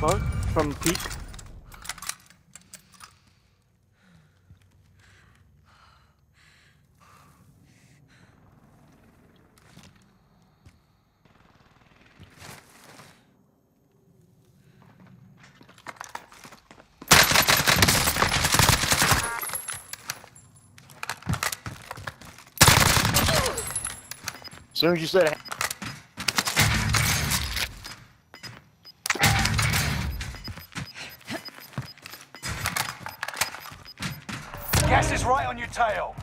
fuck? From peak? As soon as you said Gas is right on your tail.